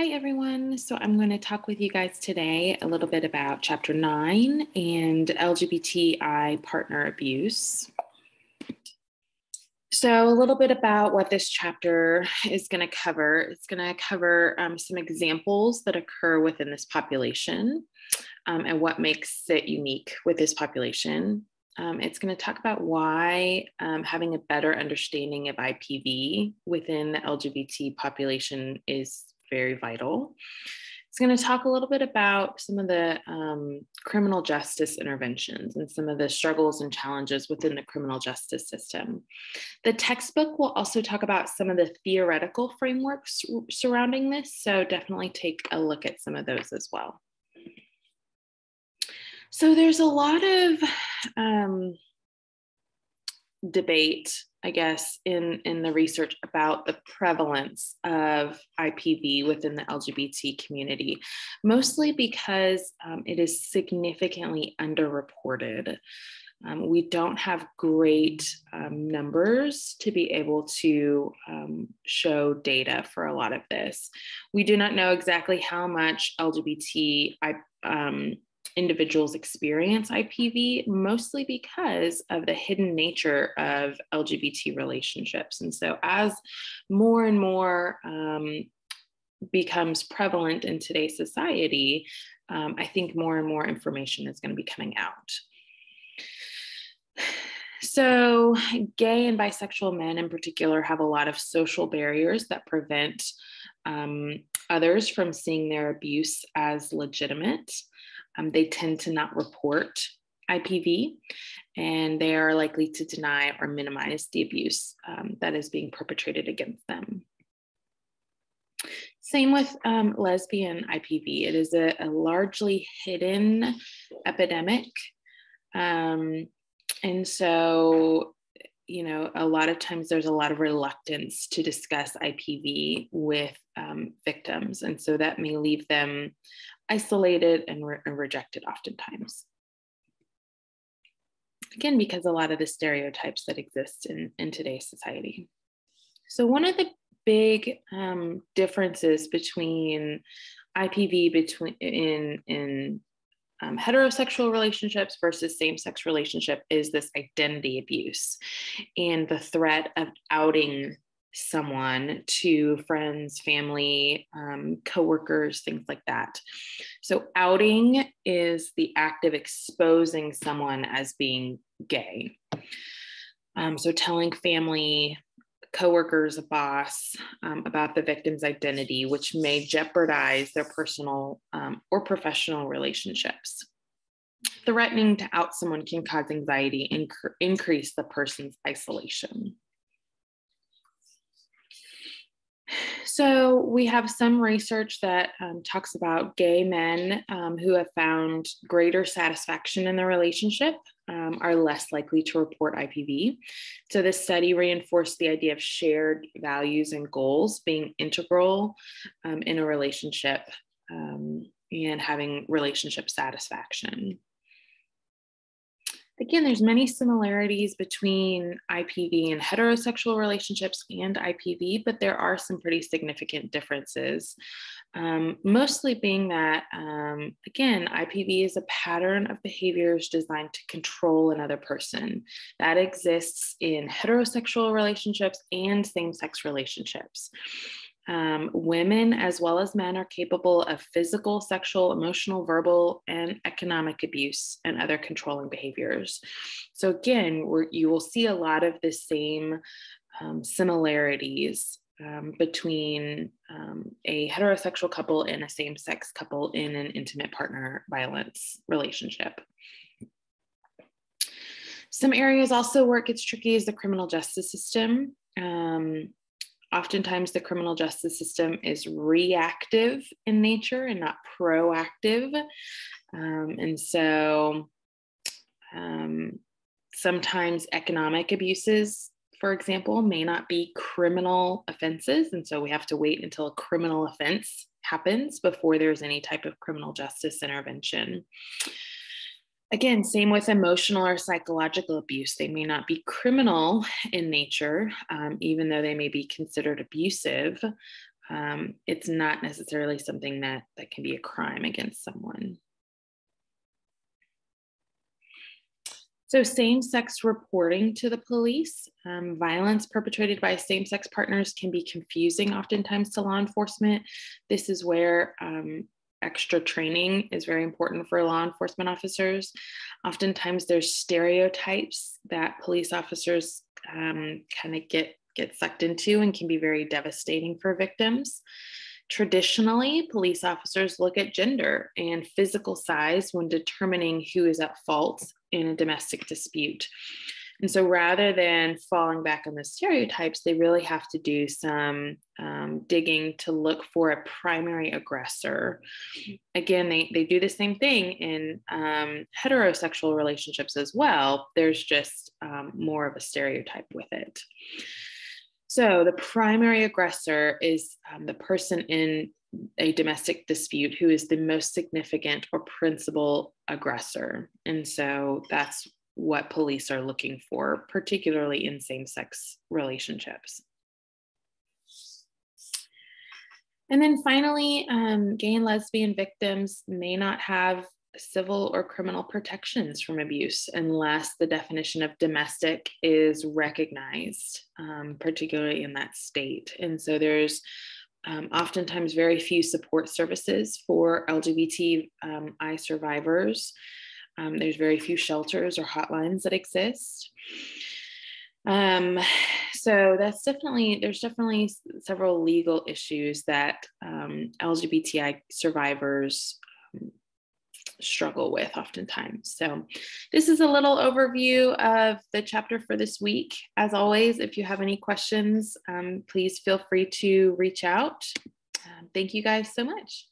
Hi, everyone. So, I'm going to talk with you guys today a little bit about Chapter 9 and LGBTI partner abuse. So, a little bit about what this chapter is going to cover. It's going to cover um, some examples that occur within this population um, and what makes it unique with this population. Um, it's going to talk about why um, having a better understanding of IPV within the LGBT population is very vital. It's going to talk a little bit about some of the um, criminal justice interventions and some of the struggles and challenges within the criminal justice system. The textbook will also talk about some of the theoretical frameworks surrounding this, so definitely take a look at some of those as well. So there's a lot of um, debate I guess, in, in the research about the prevalence of IPV within the LGBT community, mostly because um, it is significantly underreported. Um, we don't have great um, numbers to be able to um, show data for a lot of this. We do not know exactly how much LGBT individuals experience IPV, mostly because of the hidden nature of LGBT relationships. And so, as more and more um, becomes prevalent in today's society, um, I think more and more information is going to be coming out. So, gay and bisexual men in particular have a lot of social barriers that prevent um, others from seeing their abuse as legitimate. Um, they tend to not report IPV and they are likely to deny or minimize the abuse um, that is being perpetrated against them. Same with um, lesbian IPV. It is a, a largely hidden epidemic. Um, and so, you know, a lot of times there's a lot of reluctance to discuss IPV with um, victims. And so that may leave them isolated and, re- and rejected oftentimes. Again, because a lot of the stereotypes that exist in, in today's society. So, one of the big um, differences between IPV between in in um, heterosexual relationships versus same-sex relationship is this identity abuse and the threat of outing someone to friends, family, um, coworkers, things like that. So, outing is the act of exposing someone as being gay. Um, so, telling family, coworkers, a boss um, about the victim's identity, which may jeopardize their personal um, or professional relationships. Threatening to out someone can cause anxiety and inc- increase the person's isolation. So, we have some research that um, talks about gay men um, who have found greater satisfaction in their relationship um, are less likely to report IPV. So, this study reinforced the idea of shared values and goals being integral um, in a relationship um, and having relationship satisfaction again, there's many similarities between IPV and heterosexual relationships and IPV, but there are some pretty significant differences. Um, mostly being that, um, again, IPV is a pattern of behaviors designed to control another person that exists in heterosexual relationships and same sex relationships. Um, women as well as men are capable of physical, sexual, emotional, verbal, and economic abuse and other controlling behaviors. So, again, you will see a lot of the same um, similarities um, between um, a heterosexual couple and a same sex couple in an intimate partner violence relationship. Some areas also where it gets tricky is the criminal justice system. Um, oftentimes the criminal justice system is reactive in nature and not proactive. Um, and so um, sometimes economic abuses, for example, may not be criminal offenses. And so we have to wait until a criminal offense happens before there's any type of criminal justice intervention. Again, same with emotional or psychological abuse. They may not be criminal in nature, um, even though they may be considered abusive. um, it's not necessarily something that, that can be a crime against someone. So, same sex reporting to the police. Um, violence perpetrated by same sex partners can be confusing oftentimes to law enforcement. This is where um, extra training is very important for law enforcement officers. Oftentimes, there's stereotypes that police officers um, kind of get get sucked into and can be very devastating for victims. Traditionally, police officers look at gender and physical size when determining who is at fault in a domestic dispute. And so rather than falling back on the stereotypes, they really have to do some um, digging to look for a primary aggressor. Again, they, they do the same thing in um, heterosexual relationships as well. There's just um, more of a stereotype with it. So the primary aggressor is um, the person in a domestic dispute who is the most significant or principal aggressor. And so that's what police are looking for, particularly in same sex relationships. And then finally, um, gay and lesbian victims may not have civil or criminal protections from abuse unless the definition of domestic is recognized, um, particularly in that state. And so there's um, oftentimes very few support services for LGBTI um, survivors. Um, there's very few shelters or hotlines that exist. Um, so that's definitely there's definitely several legal issues that um, LGBTI survivors um, struggle with oftentimes. So, this is a little overview of the chapter for this week. As always, if you have any questions, um, please feel free to reach out. Um, thank you guys so much.